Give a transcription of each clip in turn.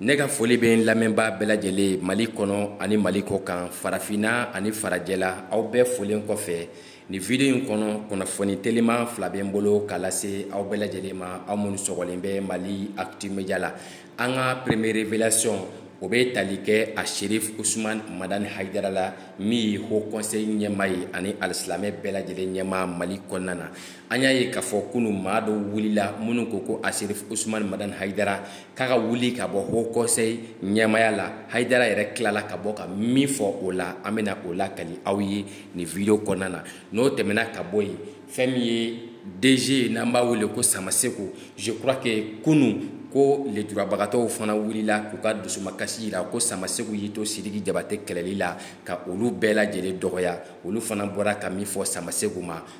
ne ka foli bɛ n lamɛnbaa bɛɛ lajɛlen mali kɔnɔ ani mali kɔ kan farafinna ani farajɛla aw bɛɛ folen kɔfɛ nin video in kɔnɔ kunnafoni teliman fila bɛ n bolo ka lase aw bɛɛ lajɛlen ma aw minnu sɔgɔlen bɛ mali actu media la an ka premier révélation o bɛ tali kɛ a sherif usman madani hayidara la min ye ho conseil ɲɛma ye ani alisilamɛ bɛɛ lajɛlen ɲɛma mali kɔnɔna na an y'a ye k'a fɔ kunu maa dɔw wulila minnu ko ko a sherif usman madani hayidara k'a ka wuli ka bɔ haut conseil ɲɛmaya la hayidara yɛrɛ tilala ka bɔ ka min fɔ o la an bɛna o lakali aw ye nin video kɔnɔna na n'o tɛmɛna ka bɔ yen fɛn min ye dg ye n'an b'a wele ko samaseko je crois que kunu ko lejurabagatɔw fana wulila k'u ka dusumakasi yira ko sama segu y'i to sidiki jabate kɛlɛli la ka olu bɛɛ lajɛlen dɔgɔya olu fana bɔra ka min fɔ sama segu ma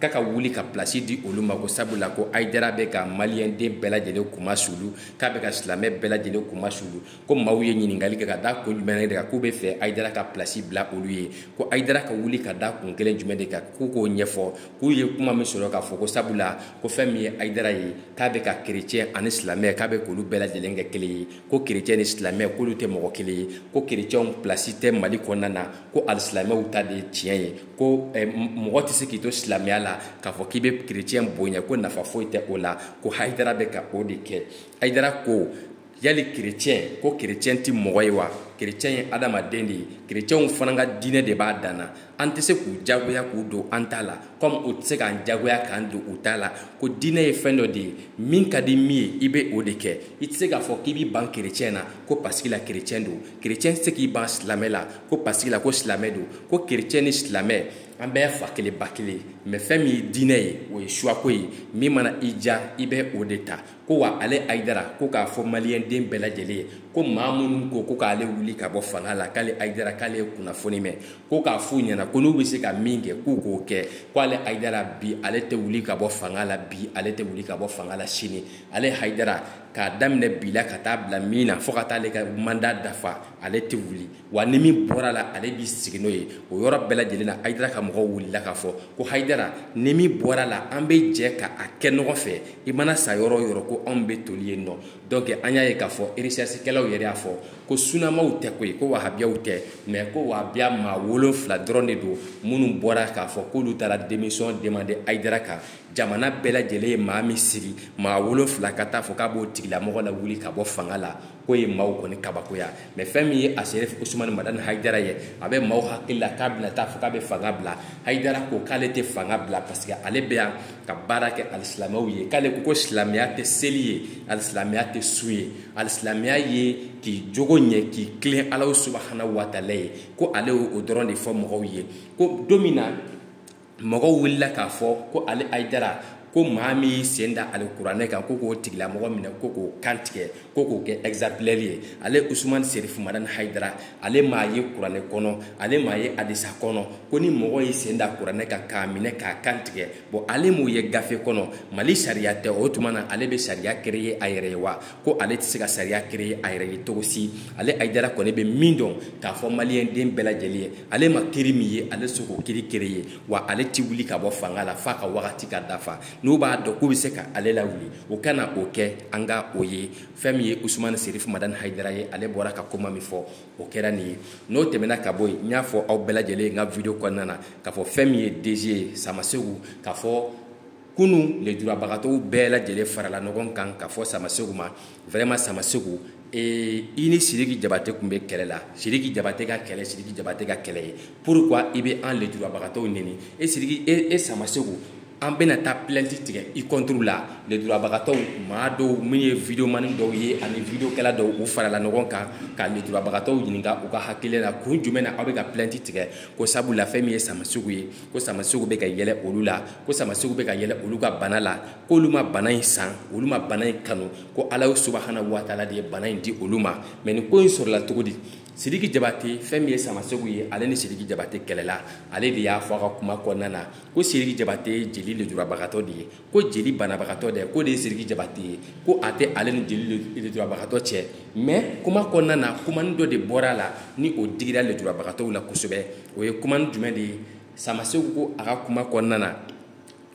k'a ka wuli ka pilasi di olu ma ko sabula ko ayidara bɛ ka maliyɛnden bɛɛ lajɛlen kuma sulu k'a bɛ ka silamɛ bɛɛ lajɛlen kuma sulu ko maaw ye ɲininkali kɛ ka da kun jumɛn de kan k'u bɛ fɛ ayidara ka pilasi bila olu ye ko ayidara ka wuli ka da kun kelen jumɛn de kan k'u k'o ɲɛfɔ k'u ye kuma min sɔrɔ k'a fɔ ko sabula ko fɛn min ye ayidara ye k'a bɛ ka kerecɛn ani silamɛ k'a bɛ k'olu bɛɛ lajɛlen kɛ kelen ye ko kerecɛn ni silamɛ k'olu tɛ mɔgɔ kelen ye ko kerecɛnw pilasi tɛ mali kɔnɔna na ko alisilamɛw ta de ye tiɲɛ ye ko eh, mɔgɔ tɛ se k'i to silamɛya la k'a fɔ k'i bɛ kerecɛn bonya ko nafa foyi tɛ o la ko hayidara bɛ ka o de kɛ hayidara ko yali kerecɛn ko kerecɛn tɛ mɔgɔ ye wa kerecɛn ye adamaden de ye kerecɛnw fana ka diinɛ de b'a dan na an tɛ se k'u jagoya k'u don an ta la kɔmi u tɛ se k'an jagoya k'an don u ta la ko diinɛ ye fɛn dɔ de ye min ka di min ye i bɛ o de kɛ i tɛ se k'a fɔ k'i b'i ban kerecɛn na ko pasiki la kerecɛn don kerecɛn se k'i ban silamɛ la ko pasigi la ko silamɛ don ko kerecɛn ni silamɛ an bɛɛ fa kelen ba kelen mɛ fɛn min ye diinɛ ye o ye suwako ye min mana i ja i bɛ o de ta ko wa ale ayidara ko k'a fɔ maliyɛnden bɛɛ lajɛlen ye ko maa minnu ko ko k'ale wuli ka bɔ fanga la k'ale ayidara k'ale ye kunnafoni mɛn ko k'a f'u ɲɛna ko n'u bɛ se ka min kɛ k'u k'o kɛ ko ale ayidara bi ale tɛ wuli ka bɔ fanga la bi ale tɛ wuli ka bɔ fanga la sini ale hayidara k'a daminɛ bi la ka taa bila min na fo ka taa ale ka manda dafa ale tɛ wuli wa ni min bɔra la ale b'i sigi n'o ye o yɔrɔ bɛɛ lajɛlen na hayidara ka mɔgɔw wulila k'a fɔ ko hayidara ni min bɔra la an bɛ jɛ ka a kɛ ɲɔgɔn fɛ i mana sa yɔrɔ o yɔrɔ ko anw bɛ toli yen nɔ donc an y'a ye k'a fɔ eresɛrsikɛlaw yɛrɛ y'a fɔ ko sunamaw tɛ koyi ko wahabiyaw tɛ mɛ ko wahabiya maa wolonfila dɔrɔn de don minnu bɔra k'a fɔ k'olu taara demisɔn demande hayidara kan jamana bɛɛ lajɛlen ye maa min sigi maa wolonfila ka taa fɔ k'a b'o tigilamɔgɔ la wuli ka bɔ fanga la k'o ye maaw kɔni kabakoya mɛ fɛn min ye a serif usumani madani hayidara ye a bɛ maaw hakili la k'a bɛna taa fɔ k'a bɛ fanga bila hayidara ko k'ale tɛ fanga bila parce que ale bɛ yan ka baara kɛ alisilamɛw ye k'ale ko ko silamɛya tɛ seli ye alisilamɛya tɛ su ye alisilamɛya ye k'i jogo ɲɛ k'i tilen alaw subahana watala ye ko ale y'o dɔrɔn de fɔ mɔgɔw ye ko don min na mɔgɔw wulila k'a fɔ ko ale ayidara ko maa min y'i sen da ale kuranɛ kan ko k'o tigilamɔgɔ minɛ ko k'o kan tigɛ ko k'o kɛ ɛgizapilɛri ye ale usumani serifu madani hayidara ale maa ye kuranɛ kɔnɔ ale maa ye adisa kɔnɔ ko ni mɔgɔ y'i sen da kuranɛ kan k'a minɛ k'a kan tigɛ bɔn ale m'o ye gafe kɔnɔ mali sariya tɛ o tuma na ale bɛ sariya kereye a yɛrɛ ye wa ko ale tɛ se ka sariya créer a yɛrɛ ye cogo si ale ayidara kɔni bɛ min dɔn k'a fɔ maliyɛn den bɛɛ lajɛlen ye ale ma kiri min ye ale se k'o kiri kere ye wa ale tɛ wuli ka bɔ fanga la f'a ka wagati ka dafa n'u b'a dɔn k'u bɛ se ka ale lawuli u kana o kɛ an ka o ye fɛn min ye usumani serif madani hayidara ye ale bɔra ka koma min fɔ o kɛra nin ye n'o tɛmɛna ka bɔ yen n y'a fɔ aw bɛɛ lajɛlen n ka video kɔnɔna na k'a fɔ fɛn min ye dg ye samasegu k'a fɔ kunu lejurabagatɔw bɛɛ lajɛlen farala ɲɔgɔn kan ka fɔ sama segu ma vrɛma sama segu ee, i ni sidiki jabate tun bɛ kɛlɛ la sidiki jabate ka kɛlɛ sidiki jabate ka kɛlɛ ye pourquoi i bɛ an lejurabagatɔw neni e sidiki e, e sama segu an bɛna taa plainte tigɛ i contre la ledurabagatɔw maa dɔw min ye videomani dɔw ye ani videokɛla dɔw u farala ɲɔgɔn kan ka ledurabagatɔw ɲininka u ka hakilila kun jumɛn na aw bɛ ka plainte tigɛ ko sabula fɛn min ye samasugu ye ko samasiw bɛ ka yɛlɛ olu la ko samasiw bɛ ka yɛlɛ olu ka bana la k'olu ma bana in san olu ma bana in kanu ko ala ye subahana waatala de ye bana in di olu ma mɛ nin ko in sɔrɔla cogo di sidiki jabate fɛn min ye samasegu ye ale ni sidiki jabate kɛlɛla ale de y'a fɔ a ka kuma kɔnɔna na ko sidiki jabate ye jeli lejurabagatɔ de ye ko jeli banabagatɔ dɛ ko de ye siriki jabate ye ko a tɛ ale ni jeli leturabagatɔ cɛ mɛ kuma kɔnɔna na kumani dɔ de bɔra a la ni o digira leturabagatɔw la kosɛbɛ o ye kumani jumɛn de ye samasegu ko a ka kuma kɔnɔna na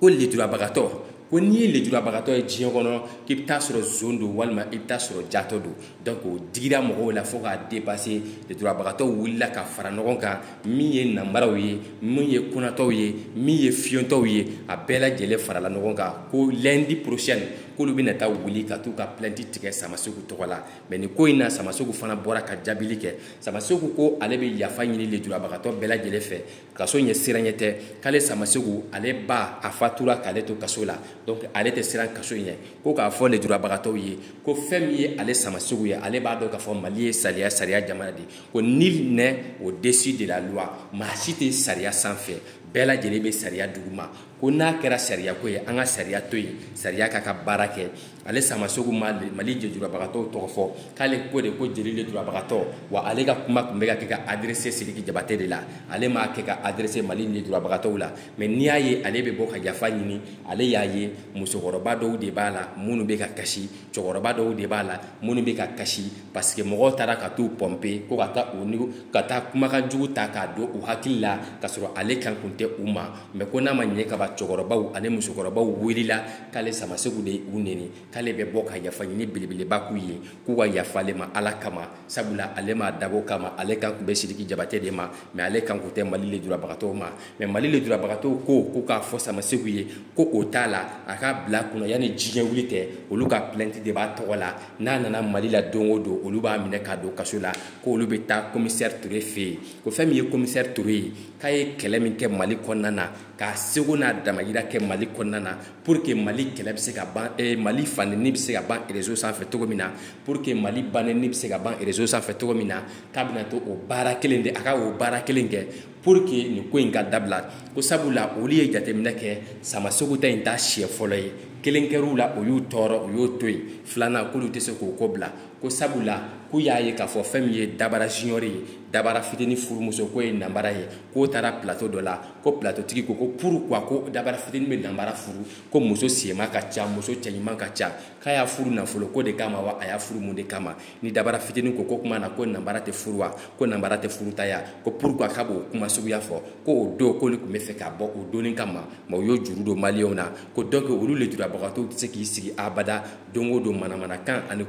ko leturabagatɔ ko n'i ye leturabagatɔ ye diɲɛ kɔnɔ k'i bɛ taa sɔrɔ zon don walima i bɛ taa sɔrɔ jatɔ don donc o digira mɔgɔw la fo k'a depase leturabagatɔw wulila ka fara ɲɔgɔn kan min ye nanbaraw ye min ye konatɔw ye min ye fiyɔntɔw ye a bɛɛ lajɛlen farala ɲɔgɔn kan ko lundi prochaine k'olu bɛna taa wuli ka t'u ka plainte tigɛ samasegu tɔgɔ la mɛ nin ko in na samasegu fana bɔra ka jaabili kɛ samasegu ko ale bɛ yafa ɲini lejurabagatɔ bɛɛ lajɛlen fɛ kaso ɲɛ siranɲɛ tɛ k'ale samasegu ale ba a fatura k'ale to kaso la donc ale tɛ siran kaso ɲɛ ko k'a fɔ lejurabagatɔw ye ko fɛn min ye ale samasegu ye ale b'a dɔn k'a fɔ mali ye sariya sariya jamana de ko nil nɛ o desi de la loi maa si tɛ sariya sanfɛ bɛɛ lajɛlen bɛ sariya duguma ko n'a kɛra sariya ko ye an ka sariya to yen sariya k'a ka baara kɛ ale samasogo ma mali jejurabagatɔw tɔgɔ fɔ k'ale ko de ko jeli lejurabagatɔ wa ale ka kuma tun bɛ ka kɛ ka adrese siriki jabate de la ale m'a kɛ ka adrese mali lejurabagatɔw la mɛ n'i y'a ye ale bɛ bɔ ka yafa ɲini ale y'a ye musokɔrɔba dɔw de b'a la minnu bɛ ka kasi cɛkɔrɔba dɔw de b'a la minnu bɛ ka kasi parce que mɔgɔw taara ka t'u pɔnpe ko ka taa u ka taa kumakan jugu ta k'a don u hakili la ka sɔrɔ ale kan kun tɛ u ma mɛ ko n'a ma ɲɛ kaba cɛkɔrɔbaw ani musokɔrɔbaw wulila k'ale sama segu de u neni k'ale bɛ bɔ ka yafa ɲini belebeleba k'u ye k'u ka yafa ale ma ala kama sabula ale m'a dabɔ kama ale kan tun bɛ sidiki jabate de ma mɛ ale kan kun tɛ mali lejurabagatɔw ma mɛ mali lejurabagatɔw ko ko k'a fɔ sama segu ye ko o t'a la a k'a bila kunna yanni diɲɛ wuli tɛ olu ka plɛnti de b'a tɔgɔ la n'a nana mali la don o don olu b'a minɛ k'a don kaso la ko olu bɛ taa komisɛri ture fɛ yen ko fɛn min ye komisɛri ture ye k'a ye kɛlɛ min kɛ mali kɔnɔna na k'a seko n'a damayira kɛ mali kɔnɔna na pour que mali kɛlɛ bɛ se ka ban eh, mali fandenni bɛ se ka ban réseau sanfɛ cogo min na pour que mali banenni bɛ se ka ban réseau sanfɛ cogo min na k'a bɛna to o baara kelen de a ka o baara kelen kɛ pour que nin ko in ka dabila ko sabula olu ye jateminɛ kɛ sama segu ta in ta siɲɛ fɔlɔ ye kelen kɛr'u la o y'u tɔɔrɔ u y'o to yen filanan k'olu tɛ se k'o ko bila ko sabula k'u y'a ye k'a fɔ fɛn min ye dabara junior ye dabara fitini furumuso k'o ye nanbara ye k'o taara plateau dɔ la ko plateau tigi ko ko pourquoi ko dabara fitini bɛ nanbara furu ko muso sema ka ca muso cɛɲuman ka ca k'a y'a furu nafolo ko de kama wa a y'a furu mun de kama ni dabara fitini ko ko kuma na ko nanbara tɛ furu wa ko nanbara tɛ furutaya ko pourquoi k'a b'o kuma suguya fɔ ko o don k'olu tun bɛ fɛ ka bɔ o donni kama ma o y'o juru don maliyɛnw na ko donc olu lujurabagatɔw tɛ se k'i sigi abada don o don manamanakan ani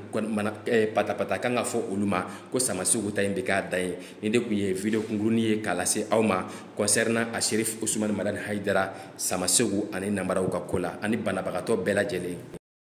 eh, patapata kan ka fɔ olu ma ko sama segu ta in bɛ k'a da ye ni de tun ye video kunkuruni ye k'a lase aw ma concernant a sherif usumani madani haidara sama segu ani nanbaraw ka ko la ani banabagatɔ bɛɛ lajɛlen